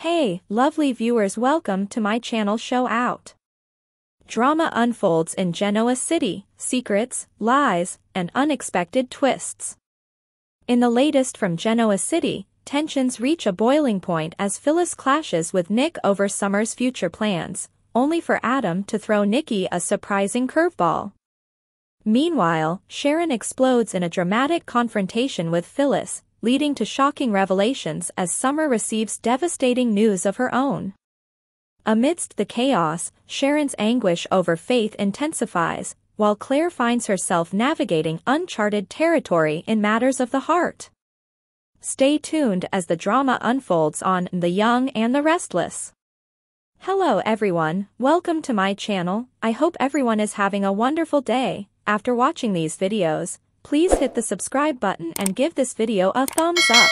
Hey, lovely viewers welcome to my channel Show Out. Drama unfolds in Genoa City, secrets, lies, and unexpected twists. In the latest from Genoa City, tensions reach a boiling point as Phyllis clashes with Nick over Summer's future plans, only for Adam to throw Nikki a surprising curveball. Meanwhile, Sharon explodes in a dramatic confrontation with Phyllis, leading to shocking revelations as Summer receives devastating news of her own. Amidst the chaos, Sharon's anguish over Faith intensifies, while Claire finds herself navigating uncharted territory in matters of the heart. Stay tuned as the drama unfolds on The Young and the Restless. Hello everyone, welcome to my channel, I hope everyone is having a wonderful day. After watching these videos, Please hit the subscribe button and give this video a thumbs up.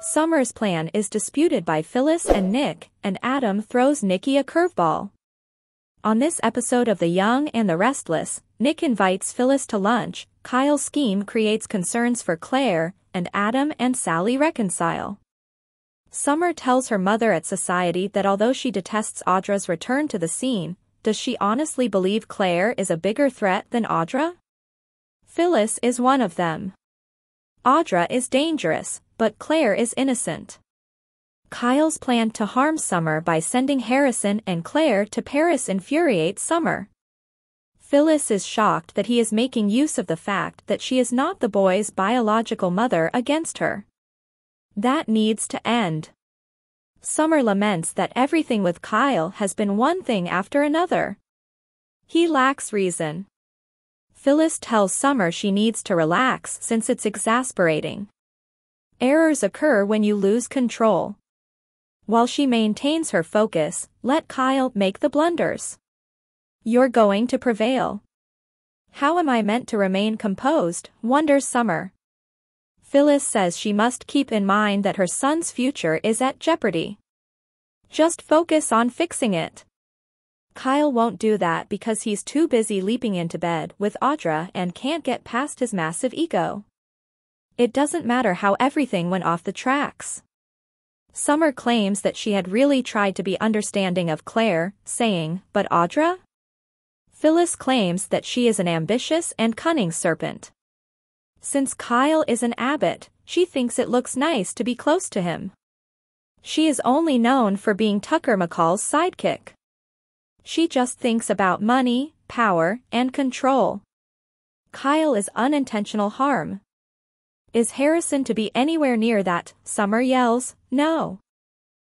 Summer's plan is disputed by Phyllis and Nick, and Adam throws Nikki a curveball. On this episode of The Young and the Restless, Nick invites Phyllis to lunch, Kyle's scheme creates concerns for Claire, and Adam and Sally reconcile. Summer tells her mother at society that although she detests Audra's return to the scene, does she honestly believe Claire is a bigger threat than Audra? Phyllis is one of them. Audra is dangerous, but Claire is innocent. Kyle's plan to harm Summer by sending Harrison and Claire to Paris infuriates Summer. Phyllis is shocked that he is making use of the fact that she is not the boy's biological mother against her. That needs to end. Summer laments that everything with Kyle has been one thing after another. He lacks reason. Phyllis tells Summer she needs to relax since it's exasperating. Errors occur when you lose control. While she maintains her focus, let Kyle make the blunders. You're going to prevail. How am I meant to remain composed, wonders Summer. Phyllis says she must keep in mind that her son's future is at jeopardy. Just focus on fixing it. Kyle won't do that because he's too busy leaping into bed with Audra and can't get past his massive ego. It doesn't matter how everything went off the tracks. Summer claims that she had really tried to be understanding of Claire, saying, but Audra? Phyllis claims that she is an ambitious and cunning serpent. Since Kyle is an Abbott, she thinks it looks nice to be close to him. She is only known for being Tucker McCall's sidekick. She just thinks about money, power, and control. Kyle is unintentional harm. Is Harrison to be anywhere near that? Summer yells, no.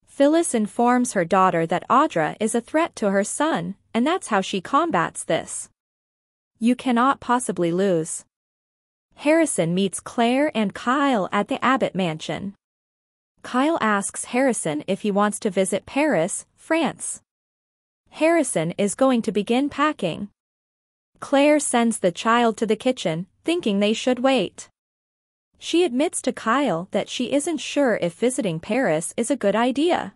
Phyllis informs her daughter that Audra is a threat to her son, and that's how she combats this. You cannot possibly lose. Harrison meets Claire and Kyle at the Abbott mansion. Kyle asks Harrison if he wants to visit Paris, France. Harrison is going to begin packing. Claire sends the child to the kitchen, thinking they should wait. She admits to Kyle that she isn't sure if visiting Paris is a good idea.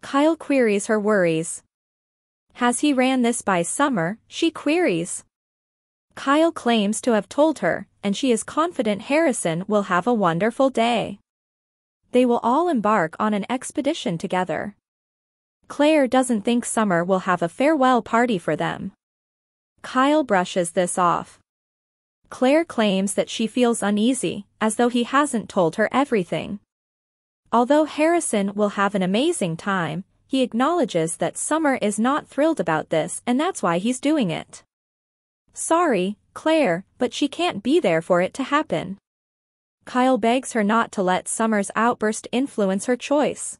Kyle queries her worries. Has he ran this by Summer, she queries. Kyle claims to have told her, and she is confident Harrison will have a wonderful day. They will all embark on an expedition together. Claire doesn't think Summer will have a farewell party for them. Kyle brushes this off. Claire claims that she feels uneasy, as though he hasn't told her everything. Although Harrison will have an amazing time, he acknowledges that Summer is not thrilled about this and that's why he's doing it. Sorry, Claire, but she can't be there for it to happen. Kyle begs her not to let Summer's outburst influence her choice.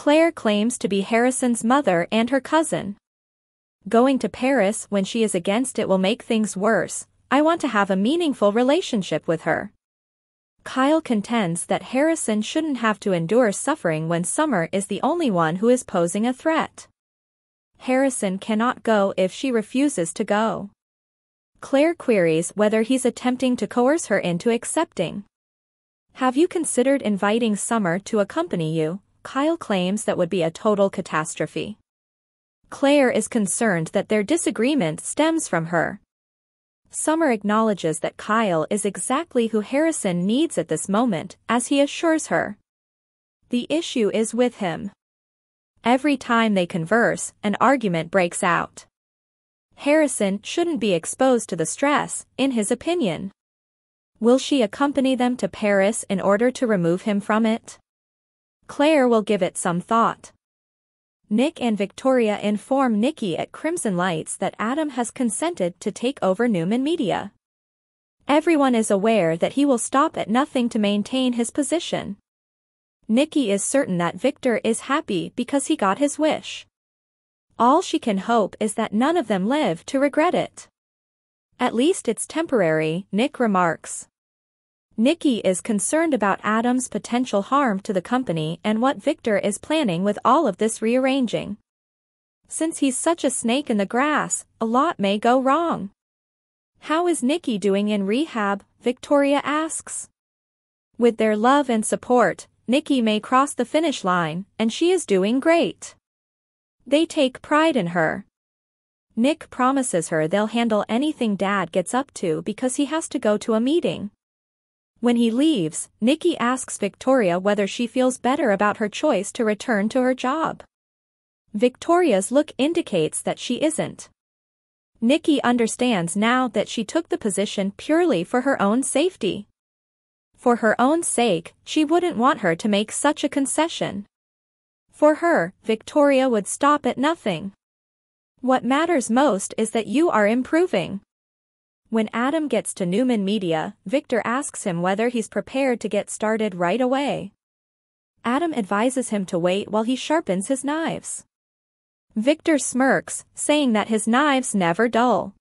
Claire claims to be Harrison's mother and her cousin. Going to Paris when she is against it will make things worse, I want to have a meaningful relationship with her. Kyle contends that Harrison shouldn't have to endure suffering when Summer is the only one who is posing a threat. Harrison cannot go if she refuses to go. Claire queries whether he's attempting to coerce her into accepting. Have you considered inviting Summer to accompany you, Kyle claims that would be a total catastrophe. Claire is concerned that their disagreement stems from her. Summer acknowledges that Kyle is exactly who Harrison needs at this moment, as he assures her. The issue is with him. Every time they converse, an argument breaks out. Harrison shouldn't be exposed to the stress, in his opinion. Will she accompany them to Paris in order to remove him from it? Claire will give it some thought. Nick and Victoria inform Nikki at Crimson Lights that Adam has consented to take over Newman Media. Everyone is aware that he will stop at nothing to maintain his position. Nikki is certain that Victor is happy because he got his wish. All she can hope is that none of them live to regret it. At least it's temporary, Nick remarks. Nikki is concerned about Adam's potential harm to the company and what Victor is planning with all of this rearranging. Since he's such a snake in the grass, a lot may go wrong. How is Nikki doing in rehab, Victoria asks. With their love and support, Nikki may cross the finish line, and she is doing great. They take pride in her. Nick promises her they'll handle anything Dad gets up to because he has to go to a meeting. When he leaves, Nikki asks Victoria whether she feels better about her choice to return to her job. Victoria's look indicates that she isn't. Nikki understands now that she took the position purely for her own safety. For her own sake, she wouldn't want her to make such a concession. For her, Victoria would stop at nothing. What matters most is that you are improving. When Adam gets to Newman Media, Victor asks him whether he's prepared to get started right away. Adam advises him to wait while he sharpens his knives. Victor smirks, saying that his knives never dull.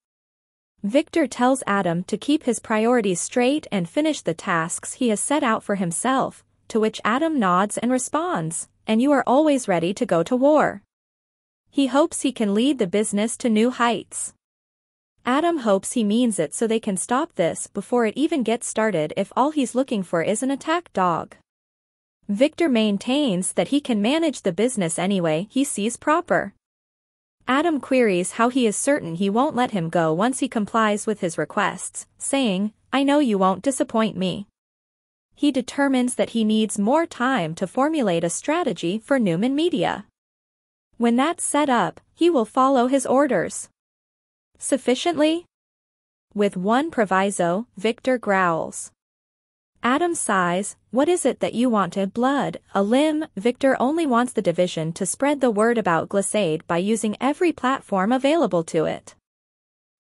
Victor tells Adam to keep his priorities straight and finish the tasks he has set out for himself, to which Adam nods and responds, and you are always ready to go to war. He hopes he can lead the business to new heights. Adam hopes he means it so they can stop this before it even gets started if all he's looking for is an attack dog. Victor maintains that he can manage the business anyway he sees proper. Adam queries how he is certain he won't let him go once he complies with his requests, saying, I know you won't disappoint me. He determines that he needs more time to formulate a strategy for Newman Media. When that's set up, he will follow his orders. Sufficiently? With one proviso, Victor growls. Adam sighs, what is it that you want to blood, a limb? Victor only wants the division to spread the word about Glissade by using every platform available to it.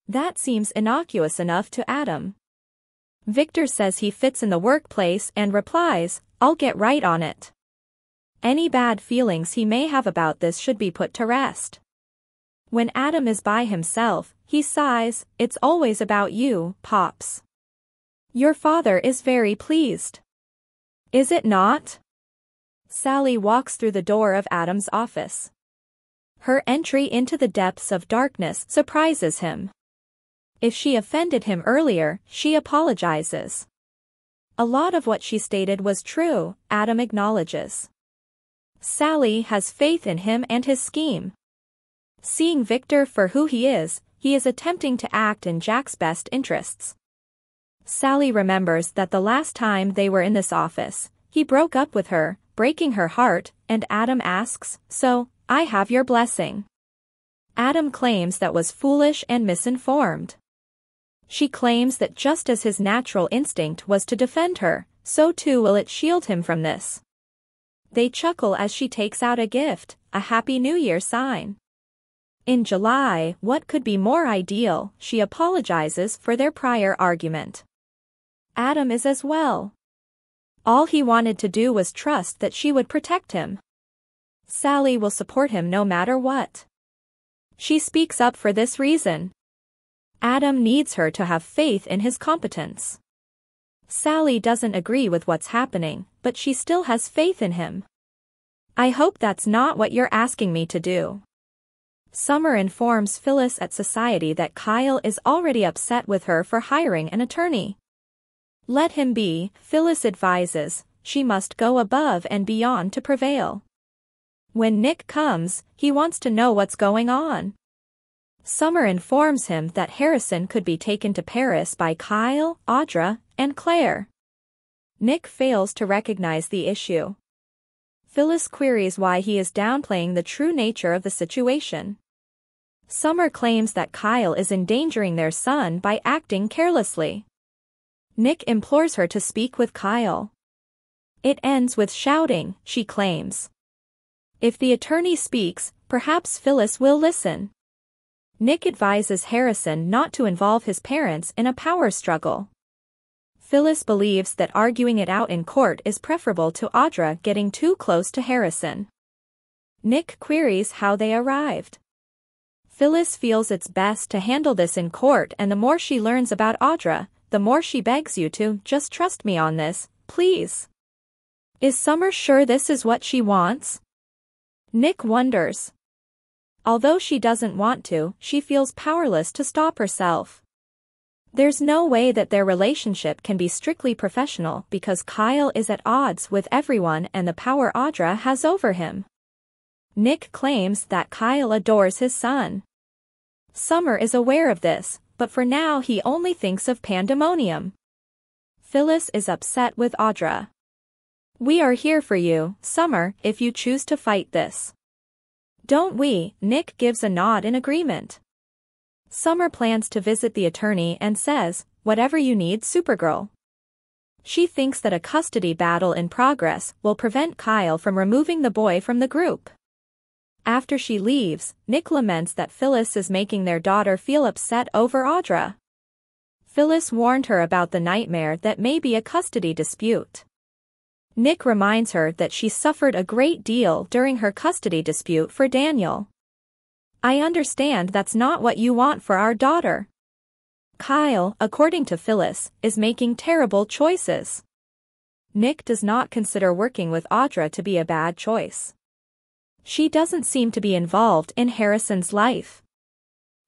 That seems innocuous enough to Adam. Victor says he fits in the workplace and replies, I'll get right on it. Any bad feelings he may have about this should be put to rest. When Adam is by himself, he sighs, it's always about you, Pops. Your father is very pleased. Is it not? Sally walks through the door of Adam's office. Her entry into the depths of darkness surprises him. If she offended him earlier, she apologizes. A lot of what she stated was true, Adam acknowledges. Sally has faith in him and his scheme. Seeing Victor for who he is, he is attempting to act in Jack's best interests. Sally remembers that the last time they were in this office, he broke up with her, breaking her heart, and Adam asks, So, I have your blessing. Adam claims that was foolish and misinformed. She claims that just as his natural instinct was to defend her, so too will it shield him from this. They chuckle as she takes out a gift, a Happy New Year sign. In July, what could be more ideal, she apologizes for their prior argument. Adam is as well. All he wanted to do was trust that she would protect him. Sally will support him no matter what. She speaks up for this reason. Adam needs her to have faith in his competence. Sally doesn't agree with what's happening, but she still has faith in him. I hope that's not what you're asking me to do. Summer informs Phyllis at Society that Kyle is already upset with her for hiring an attorney. Let him be, Phyllis advises, she must go above and beyond to prevail. When Nick comes, he wants to know what's going on. Summer informs him that Harrison could be taken to Paris by Kyle, Audra, and Claire. Nick fails to recognize the issue. Phyllis queries why he is downplaying the true nature of the situation. Summer claims that Kyle is endangering their son by acting carelessly. Nick implores her to speak with Kyle. It ends with shouting, she claims. If the attorney speaks, perhaps Phyllis will listen. Nick advises Harrison not to involve his parents in a power struggle. Phyllis believes that arguing it out in court is preferable to Audra getting too close to Harrison. Nick queries how they arrived. Phyllis feels it's best to handle this in court and the more she learns about Audra, the more she begs you to just trust me on this, please. Is Summer sure this is what she wants? Nick wonders. Although she doesn't want to, she feels powerless to stop herself. There's no way that their relationship can be strictly professional because Kyle is at odds with everyone and the power Audra has over him. Nick claims that Kyle adores his son. Summer is aware of this, but for now he only thinks of pandemonium. Phyllis is upset with Audra. We are here for you, Summer, if you choose to fight this. Don't we? Nick gives a nod in agreement. Summer plans to visit the attorney and says, whatever you need Supergirl. She thinks that a custody battle in progress will prevent Kyle from removing the boy from the group. After she leaves, Nick laments that Phyllis is making their daughter feel upset over Audra. Phyllis warned her about the nightmare that may be a custody dispute. Nick reminds her that she suffered a great deal during her custody dispute for Daniel. I understand that's not what you want for our daughter. Kyle, according to Phyllis, is making terrible choices. Nick does not consider working with Audra to be a bad choice. She doesn't seem to be involved in Harrison's life.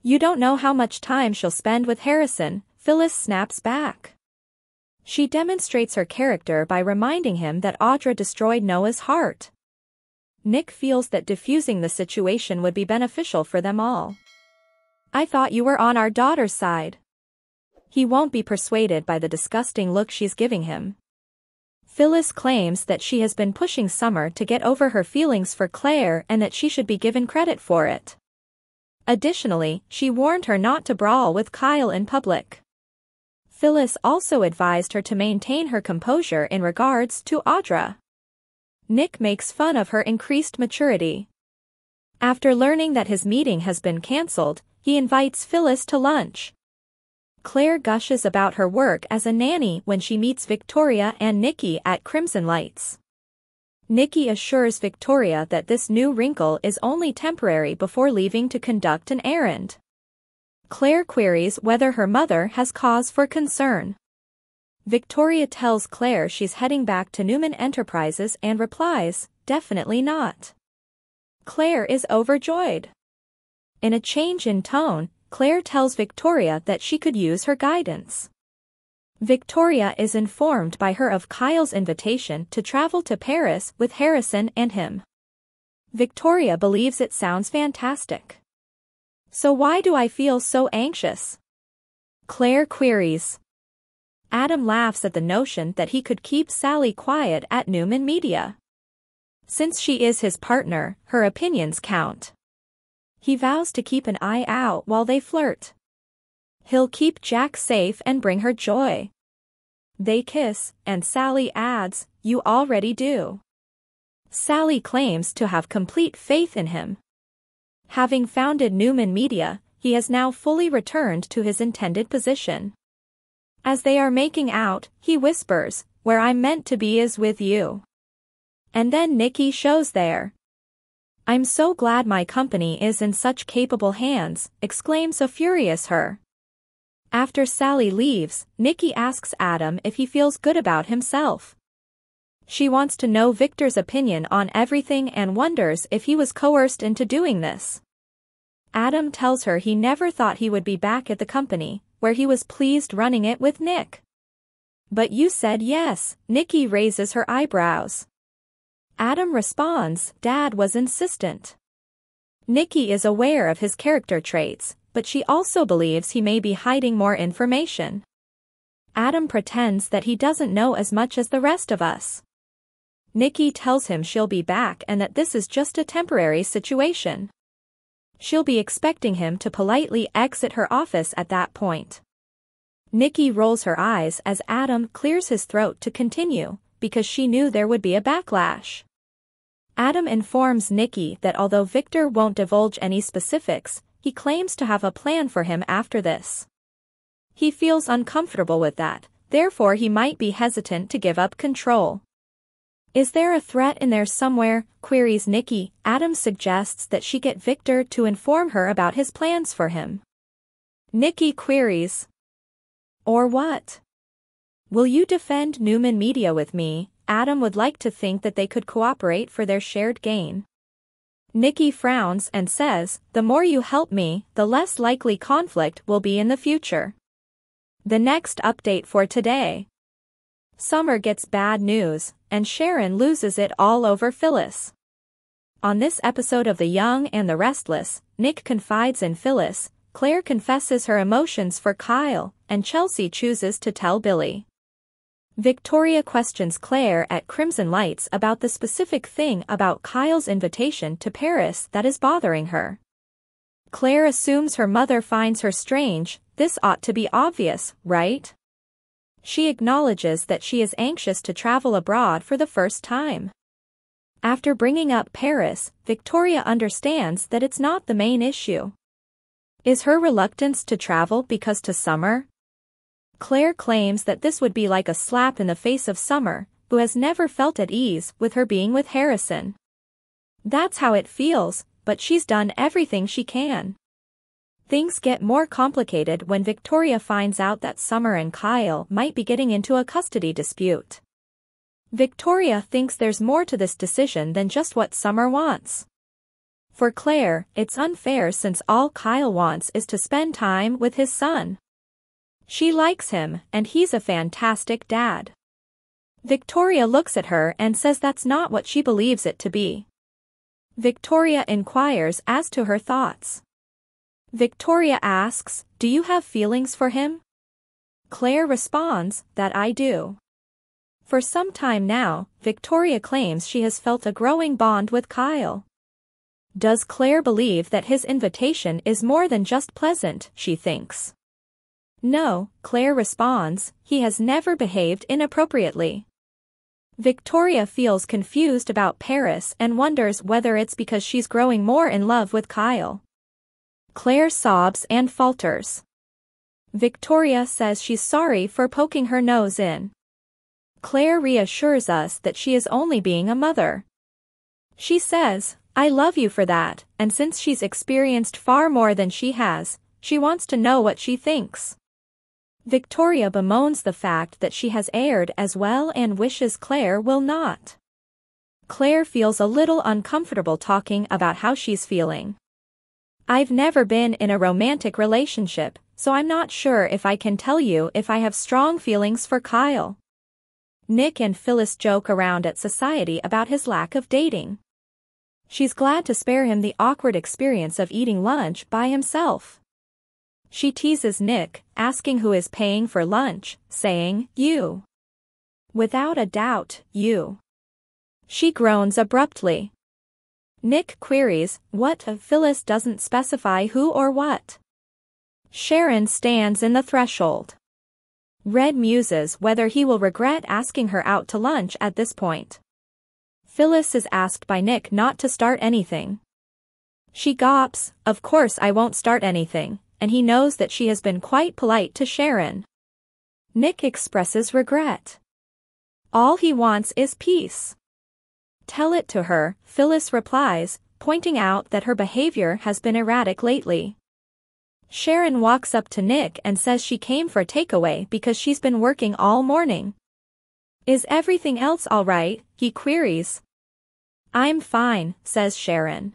You don't know how much time she'll spend with Harrison, Phyllis snaps back. She demonstrates her character by reminding him that Audra destroyed Noah's heart. Nick feels that diffusing the situation would be beneficial for them all. I thought you were on our daughter's side. He won't be persuaded by the disgusting look she's giving him. Phyllis claims that she has been pushing Summer to get over her feelings for Claire and that she should be given credit for it. Additionally, she warned her not to brawl with Kyle in public. Phyllis also advised her to maintain her composure in regards to Audra. Nick makes fun of her increased maturity. After learning that his meeting has been cancelled, he invites Phyllis to lunch. Claire gushes about her work as a nanny when she meets Victoria and Nikki at Crimson Lights. Nikki assures Victoria that this new wrinkle is only temporary before leaving to conduct an errand. Claire queries whether her mother has cause for concern. Victoria tells Claire she's heading back to Newman Enterprises and replies, definitely not. Claire is overjoyed. In a change in tone, Claire tells Victoria that she could use her guidance. Victoria is informed by her of Kyle's invitation to travel to Paris with Harrison and him. Victoria believes it sounds fantastic. So why do I feel so anxious? Claire queries. Adam laughs at the notion that he could keep Sally quiet at Newman Media. Since she is his partner, her opinions count. He vows to keep an eye out while they flirt. He'll keep Jack safe and bring her joy. They kiss, and Sally adds, You already do. Sally claims to have complete faith in him. Having founded Newman Media, he has now fully returned to his intended position. As they are making out, he whispers, Where I'm meant to be is with you. And then Nikki shows there, I'm so glad my company is in such capable hands, exclaims a furious her. After Sally leaves, Nikki asks Adam if he feels good about himself. She wants to know Victor's opinion on everything and wonders if he was coerced into doing this. Adam tells her he never thought he would be back at the company, where he was pleased running it with Nick. But you said yes, Nikki raises her eyebrows. Adam responds, Dad was insistent. Nikki is aware of his character traits, but she also believes he may be hiding more information. Adam pretends that he doesn't know as much as the rest of us. Nikki tells him she'll be back and that this is just a temporary situation. She'll be expecting him to politely exit her office at that point. Nikki rolls her eyes as Adam clears his throat to continue, because she knew there would be a backlash. Adam informs Nikki that although Victor won't divulge any specifics, he claims to have a plan for him after this. He feels uncomfortable with that, therefore he might be hesitant to give up control. Is there a threat in there somewhere, queries Nikki, Adam suggests that she get Victor to inform her about his plans for him. Nikki queries, or what? Will you defend Newman Media with me? Adam would like to think that they could cooperate for their shared gain. Nikki frowns and says, the more you help me, the less likely conflict will be in the future. The next update for today. Summer gets bad news, and Sharon loses it all over Phyllis. On this episode of The Young and the Restless, Nick confides in Phyllis, Claire confesses her emotions for Kyle, and Chelsea chooses to tell Billy. Victoria questions Claire at Crimson Lights about the specific thing about Kyle's invitation to Paris that is bothering her. Claire assumes her mother finds her strange, this ought to be obvious, right? She acknowledges that she is anxious to travel abroad for the first time. After bringing up Paris, Victoria understands that it's not the main issue. Is her reluctance to travel because to Summer? Claire claims that this would be like a slap in the face of Summer, who has never felt at ease with her being with Harrison. That's how it feels, but she's done everything she can. Things get more complicated when Victoria finds out that Summer and Kyle might be getting into a custody dispute. Victoria thinks there's more to this decision than just what Summer wants. For Claire, it's unfair since all Kyle wants is to spend time with his son. She likes him, and he's a fantastic dad. Victoria looks at her and says that's not what she believes it to be. Victoria inquires as to her thoughts. Victoria asks, Do you have feelings for him? Claire responds, That I do. For some time now, Victoria claims she has felt a growing bond with Kyle. Does Claire believe that his invitation is more than just pleasant, she thinks. No, Claire responds, he has never behaved inappropriately. Victoria feels confused about Paris and wonders whether it's because she's growing more in love with Kyle. Claire sobs and falters. Victoria says she's sorry for poking her nose in. Claire reassures us that she is only being a mother. She says, I love you for that, and since she's experienced far more than she has, she wants to know what she thinks. Victoria bemoans the fact that she has erred as well and wishes Claire will not. Claire feels a little uncomfortable talking about how she's feeling. I've never been in a romantic relationship, so I'm not sure if I can tell you if I have strong feelings for Kyle. Nick and Phyllis joke around at society about his lack of dating. She's glad to spare him the awkward experience of eating lunch by himself. She teases Nick, asking who is paying for lunch, saying, You. Without a doubt, you. She groans abruptly. Nick queries, what if Phyllis doesn't specify who or what? Sharon stands in the threshold. Red muses whether he will regret asking her out to lunch at this point. Phyllis is asked by Nick not to start anything. She gawps, of course I won't start anything, and he knows that she has been quite polite to Sharon. Nick expresses regret. All he wants is peace. Tell it to her, Phyllis replies, pointing out that her behavior has been erratic lately. Sharon walks up to Nick and says she came for a takeaway because she's been working all morning. Is everything else alright? he queries. I'm fine, says Sharon.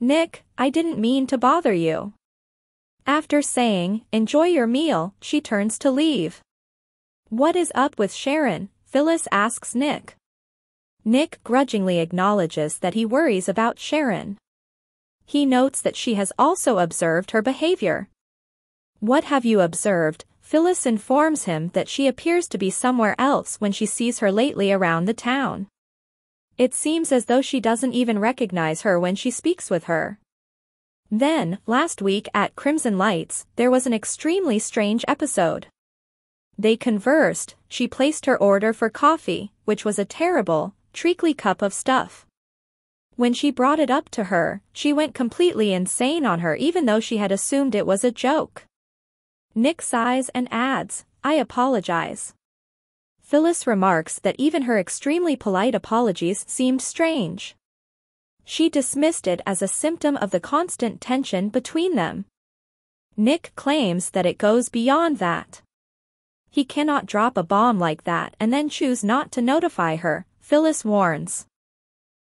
Nick, I didn't mean to bother you. After saying, enjoy your meal, she turns to leave. What is up with Sharon? Phyllis asks Nick. Nick grudgingly acknowledges that he worries about Sharon. He notes that she has also observed her behavior. What have you observed? Phyllis informs him that she appears to be somewhere else when she sees her lately around the town. It seems as though she doesn't even recognize her when she speaks with her. Then, last week at Crimson Lights, there was an extremely strange episode. They conversed, she placed her order for coffee, which was a terrible, treacly cup of stuff. When she brought it up to her, she went completely insane on her even though she had assumed it was a joke. Nick sighs and adds, I apologize. Phyllis remarks that even her extremely polite apologies seemed strange. She dismissed it as a symptom of the constant tension between them. Nick claims that it goes beyond that. He cannot drop a bomb like that and then choose not to notify her, Phyllis warns.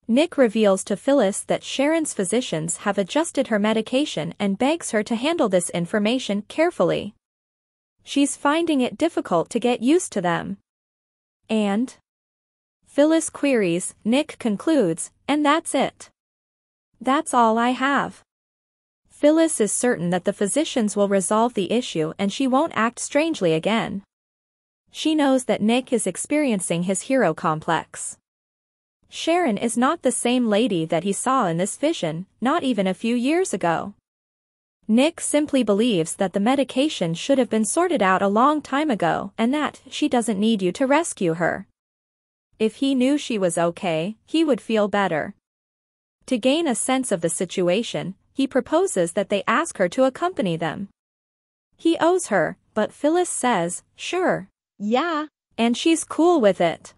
Nick reveals to Phyllis that Sharon's physicians have adjusted her medication and begs her to handle this information carefully. She's finding it difficult to get used to them. And? Phyllis queries, Nick concludes, and that's it. That's all I have. Phyllis is certain that the physicians will resolve the issue and she won't act strangely again. She knows that Nick is experiencing his hero complex. Sharon is not the same lady that he saw in this vision, not even a few years ago. Nick simply believes that the medication should have been sorted out a long time ago and that she doesn't need you to rescue her. If he knew she was okay, he would feel better. To gain a sense of the situation, he proposes that they ask her to accompany them. He owes her, but Phyllis says, sure. Yeah. And she's cool with it.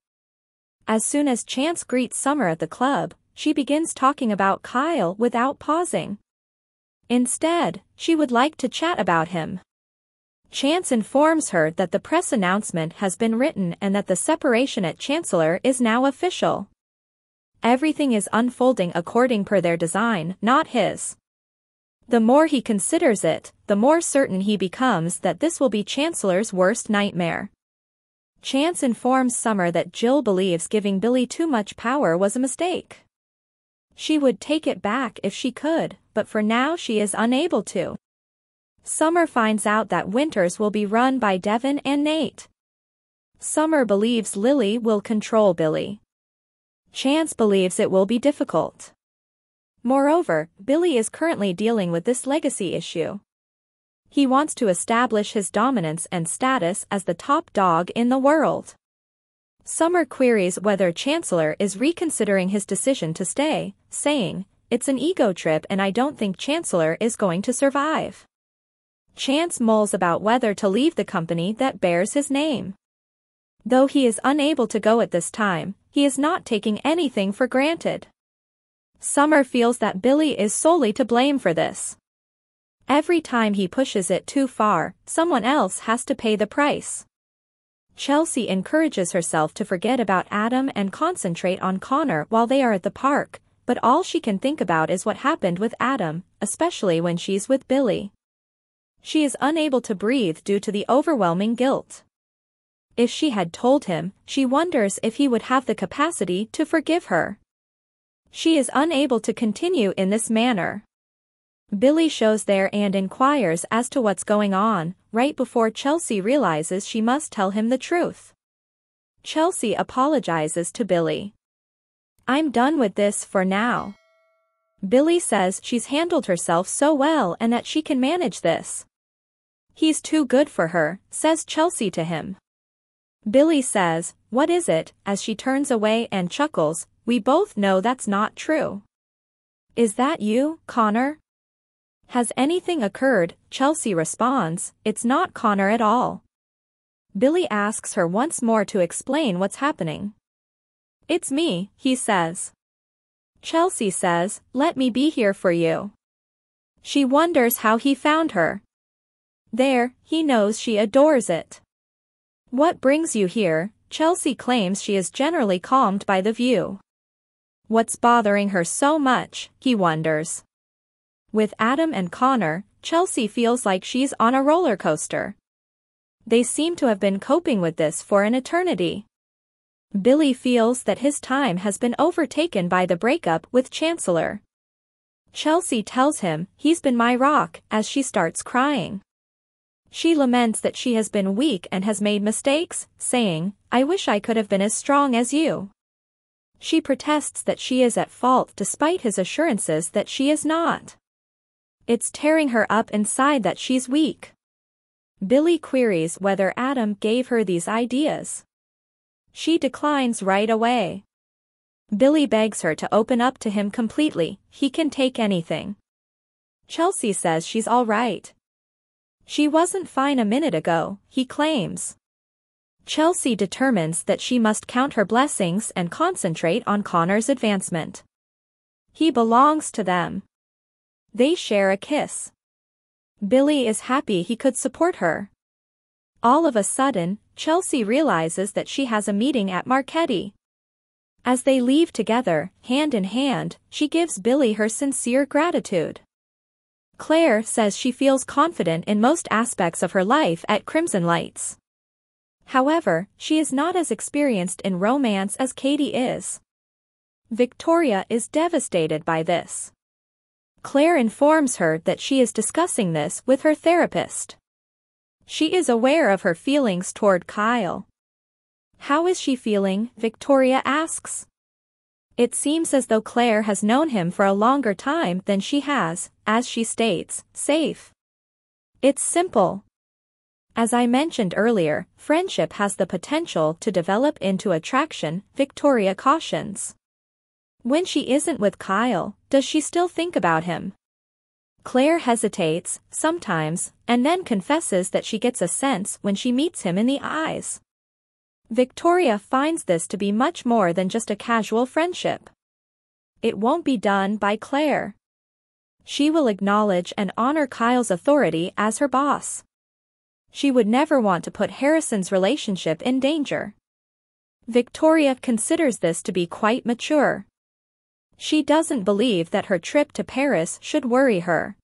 As soon as Chance greets Summer at the club, she begins talking about Kyle without pausing. Instead, she would like to chat about him. Chance informs her that the press announcement has been written and that the separation at Chancellor is now official. Everything is unfolding according per their design, not his. The more he considers it, the more certain he becomes that this will be Chancellor's worst nightmare. Chance informs Summer that Jill believes giving Billy too much power was a mistake. She would take it back if she could, but for now she is unable to. Summer finds out that Winters will be run by Devon and Nate. Summer believes Lily will control Billy. Chance believes it will be difficult. Moreover, Billy is currently dealing with this legacy issue. He wants to establish his dominance and status as the top dog in the world. Summer queries whether Chancellor is reconsidering his decision to stay, saying, It's an ego trip and I don't think Chancellor is going to survive. Chance mulls about whether to leave the company that bears his name. Though he is unable to go at this time, he is not taking anything for granted. Summer feels that Billy is solely to blame for this. Every time he pushes it too far, someone else has to pay the price. Chelsea encourages herself to forget about Adam and concentrate on Connor while they are at the park, but all she can think about is what happened with Adam, especially when she's with Billy. She is unable to breathe due to the overwhelming guilt. If she had told him, she wonders if he would have the capacity to forgive her. She is unable to continue in this manner. Billy shows there and inquires as to what's going on, right before Chelsea realizes she must tell him the truth. Chelsea apologizes to Billy. I'm done with this for now. Billy says she's handled herself so well and that she can manage this. He's too good for her, says Chelsea to him. Billy says, what is it, as she turns away and chuckles, we both know that's not true. Is that you, Connor? Has anything occurred? Chelsea responds, it's not Connor at all. Billy asks her once more to explain what's happening. It's me, he says. Chelsea says, let me be here for you. She wonders how he found her. There, he knows she adores it. What brings you here? Chelsea claims she is generally calmed by the view. What's bothering her so much, he wonders. With Adam and Connor, Chelsea feels like she's on a roller coaster. They seem to have been coping with this for an eternity. Billy feels that his time has been overtaken by the breakup with Chancellor. Chelsea tells him, he's been my rock, as she starts crying. She laments that she has been weak and has made mistakes, saying, I wish I could have been as strong as you. She protests that she is at fault despite his assurances that she is not. It's tearing her up inside that she's weak. Billy queries whether Adam gave her these ideas. She declines right away. Billy begs her to open up to him completely, he can take anything. Chelsea says she's alright. She wasn't fine a minute ago, he claims. Chelsea determines that she must count her blessings and concentrate on Connor's advancement. He belongs to them. They share a kiss. Billy is happy he could support her. All of a sudden, Chelsea realizes that she has a meeting at Marchetti. As they leave together, hand in hand, she gives Billy her sincere gratitude. Claire says she feels confident in most aspects of her life at Crimson Lights. However, she is not as experienced in romance as Katie is. Victoria is devastated by this. Claire informs her that she is discussing this with her therapist. She is aware of her feelings toward Kyle. How is she feeling, Victoria asks. It seems as though Claire has known him for a longer time than she has, as she states, safe. It's simple. As I mentioned earlier, friendship has the potential to develop into attraction, Victoria cautions. When she isn't with Kyle, does she still think about him? Claire hesitates, sometimes, and then confesses that she gets a sense when she meets him in the eyes. Victoria finds this to be much more than just a casual friendship. It won't be done by Claire. She will acknowledge and honor Kyle's authority as her boss. She would never want to put Harrison's relationship in danger. Victoria considers this to be quite mature. She doesn't believe that her trip to Paris should worry her.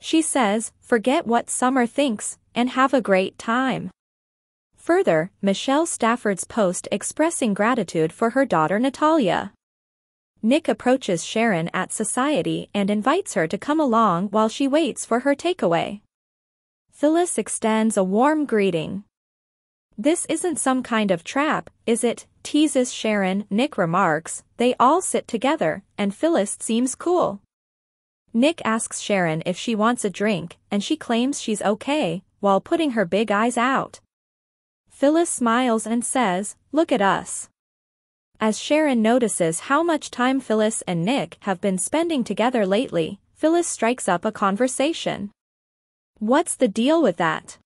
She says, forget what Summer thinks, and have a great time. Further, Michelle Stafford's post expressing gratitude for her daughter Natalia. Nick approaches Sharon at Society and invites her to come along while she waits for her takeaway. Phyllis extends a warm greeting. This isn't some kind of trap, is it? Teases Sharon, Nick remarks, they all sit together, and Phyllis seems cool. Nick asks Sharon if she wants a drink, and she claims she's okay, while putting her big eyes out. Phyllis smiles and says, look at us. As Sharon notices how much time Phyllis and Nick have been spending together lately, Phyllis strikes up a conversation. What's the deal with that?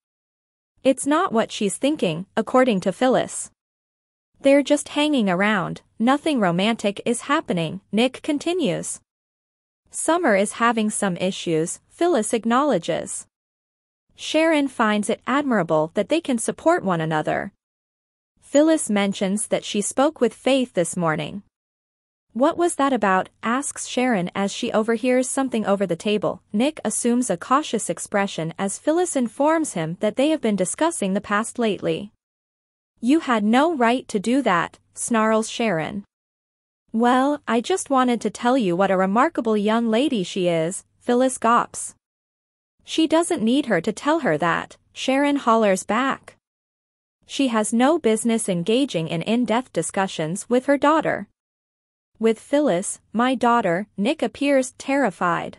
It's not what she's thinking, according to Phyllis. They're just hanging around, nothing romantic is happening, Nick continues. Summer is having some issues, Phyllis acknowledges. Sharon finds it admirable that they can support one another. Phyllis mentions that she spoke with Faith this morning. What was that about? asks Sharon as she overhears something over the table. Nick assumes a cautious expression as Phyllis informs him that they have been discussing the past lately. You had no right to do that, snarls Sharon. Well, I just wanted to tell you what a remarkable young lady she is, Phyllis Gops. She doesn't need her to tell her that, Sharon hollers back. She has no business engaging in in-depth discussions with her daughter. With Phyllis, my daughter, Nick appears terrified.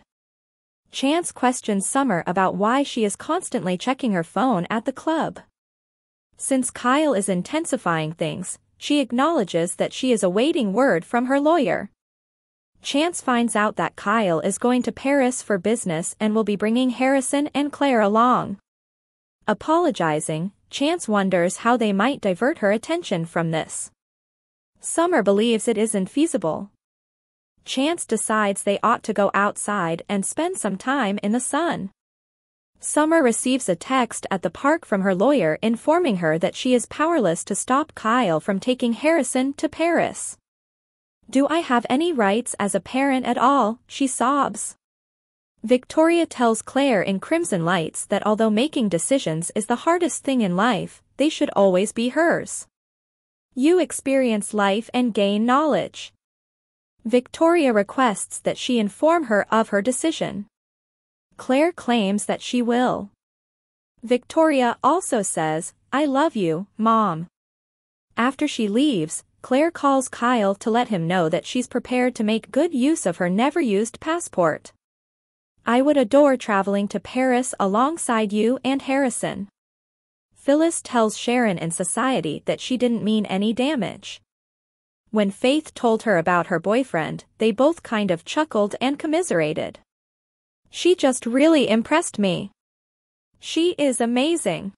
Chance questions Summer about why she is constantly checking her phone at the club. Since Kyle is intensifying things, she acknowledges that she is awaiting word from her lawyer. Chance finds out that Kyle is going to Paris for business and will be bringing Harrison and Claire along. Apologizing, Chance wonders how they might divert her attention from this. Summer believes it isn't feasible. Chance decides they ought to go outside and spend some time in the sun. Summer receives a text at the park from her lawyer informing her that she is powerless to stop Kyle from taking Harrison to Paris. Do I have any rights as a parent at all, she sobs. Victoria tells Claire in Crimson Lights that although making decisions is the hardest thing in life, they should always be hers. You experience life and gain knowledge. Victoria requests that she inform her of her decision. Claire claims that she will. Victoria also says, I love you, Mom. After she leaves, Claire calls Kyle to let him know that she's prepared to make good use of her never-used passport. I would adore traveling to Paris alongside you and Harrison. Phyllis tells Sharon in society that she didn't mean any damage. When Faith told her about her boyfriend, they both kind of chuckled and commiserated. She just really impressed me. She is amazing.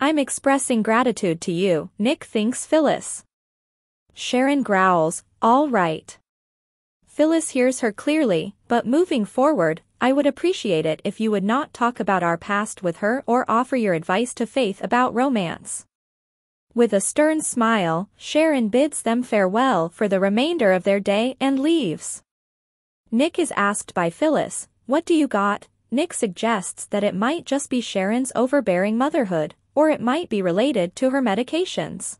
I'm expressing gratitude to you, Nick thinks Phyllis. Sharon growls, all right. Phyllis hears her clearly, but moving forward, I would appreciate it if you would not talk about our past with her or offer your advice to Faith about romance. With a stern smile, Sharon bids them farewell for the remainder of their day and leaves. Nick is asked by Phyllis, what do you got? Nick suggests that it might just be Sharon's overbearing motherhood, or it might be related to her medications.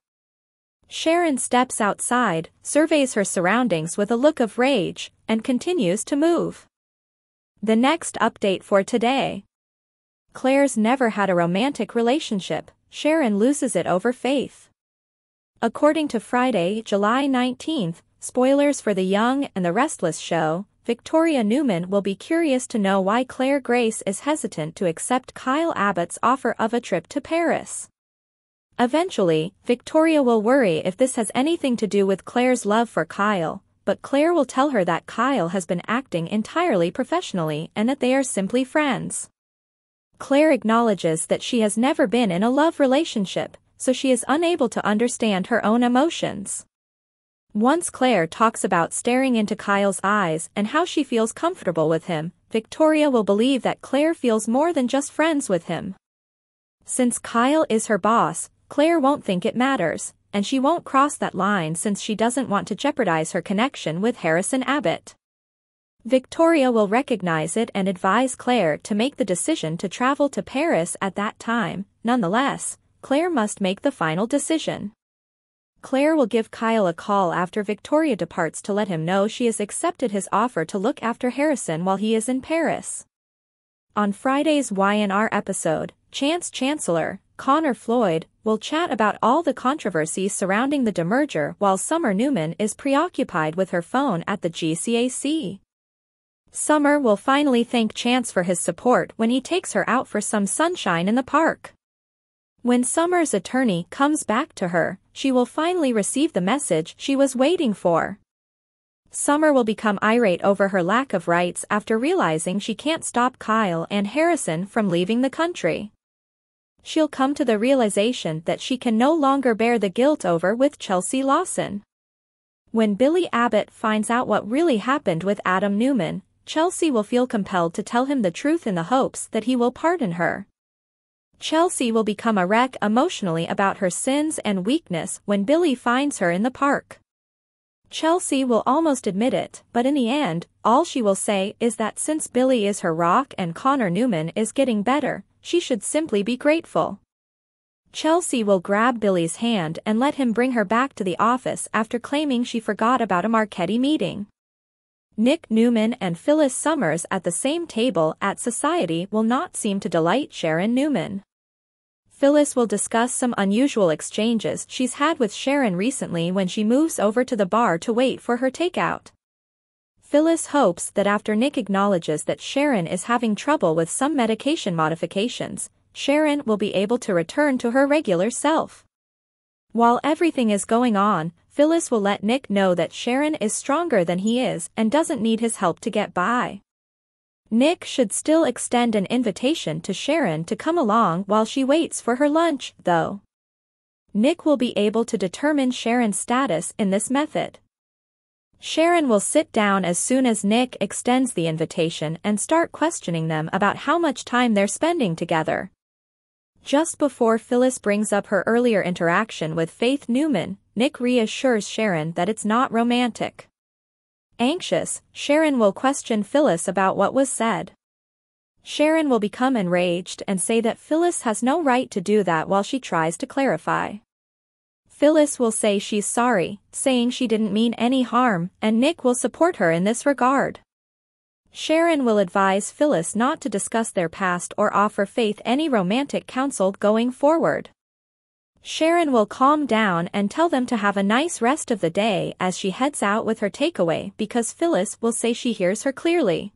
Sharon steps outside, surveys her surroundings with a look of rage, and continues to move. The next update for today. Claire's never had a romantic relationship, Sharon loses it over Faith. According to Friday, July 19th, spoilers for The Young and the Restless show, Victoria Newman will be curious to know why Claire Grace is hesitant to accept Kyle Abbott's offer of a trip to Paris. Eventually, Victoria will worry if this has anything to do with Claire's love for Kyle, but Claire will tell her that Kyle has been acting entirely professionally and that they are simply friends. Claire acknowledges that she has never been in a love relationship, so she is unable to understand her own emotions. Once Claire talks about staring into Kyle's eyes and how she feels comfortable with him, Victoria will believe that Claire feels more than just friends with him. Since Kyle is her boss, Claire won't think it matters, and she won't cross that line since she doesn't want to jeopardize her connection with Harrison Abbott. Victoria will recognize it and advise Claire to make the decision to travel to Paris at that time, nonetheless, Claire must make the final decision. Claire will give Kyle a call after Victoria departs to let him know she has accepted his offer to look after Harrison while he is in Paris. On Friday's YNR episode, Chance Chancellor, Conner Floyd, will chat about all the controversy surrounding the demerger while Summer Newman is preoccupied with her phone at the GCAC. Summer will finally thank Chance for his support when he takes her out for some sunshine in the park. When Summer's attorney comes back to her, she will finally receive the message she was waiting for. Summer will become irate over her lack of rights after realizing she can't stop Kyle and Harrison from leaving the country she'll come to the realization that she can no longer bear the guilt over with Chelsea Lawson. When Billy Abbott finds out what really happened with Adam Newman, Chelsea will feel compelled to tell him the truth in the hopes that he will pardon her. Chelsea will become a wreck emotionally about her sins and weakness when Billy finds her in the park. Chelsea will almost admit it, but in the end, all she will say is that since Billy is her rock and Connor Newman is getting better, she should simply be grateful. Chelsea will grab Billy's hand and let him bring her back to the office after claiming she forgot about a Marchetti meeting. Nick Newman and Phyllis Summers at the same table at Society will not seem to delight Sharon Newman. Phyllis will discuss some unusual exchanges she's had with Sharon recently when she moves over to the bar to wait for her takeout. Phyllis hopes that after Nick acknowledges that Sharon is having trouble with some medication modifications, Sharon will be able to return to her regular self. While everything is going on, Phyllis will let Nick know that Sharon is stronger than he is and doesn't need his help to get by. Nick should still extend an invitation to Sharon to come along while she waits for her lunch, though. Nick will be able to determine Sharon's status in this method. Sharon will sit down as soon as Nick extends the invitation and start questioning them about how much time they're spending together. Just before Phyllis brings up her earlier interaction with Faith Newman, Nick reassures Sharon that it's not romantic. Anxious, Sharon will question Phyllis about what was said. Sharon will become enraged and say that Phyllis has no right to do that while she tries to clarify. Phyllis will say she's sorry, saying she didn't mean any harm, and Nick will support her in this regard. Sharon will advise Phyllis not to discuss their past or offer Faith any romantic counsel going forward. Sharon will calm down and tell them to have a nice rest of the day as she heads out with her takeaway because Phyllis will say she hears her clearly.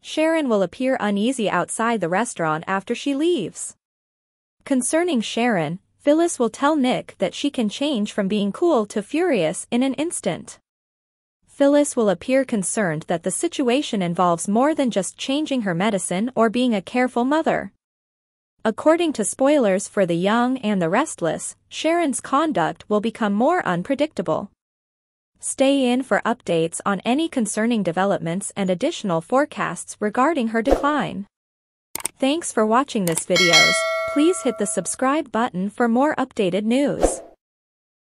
Sharon will appear uneasy outside the restaurant after she leaves. Concerning Sharon, Phyllis will tell Nick that she can change from being cool to furious in an instant. Phyllis will appear concerned that the situation involves more than just changing her medicine or being a careful mother. According to spoilers for The Young and the Restless, Sharon's conduct will become more unpredictable. Stay in for updates on any concerning developments and additional forecasts regarding her decline. Thanks for watching this videos, please hit the subscribe button for more updated news.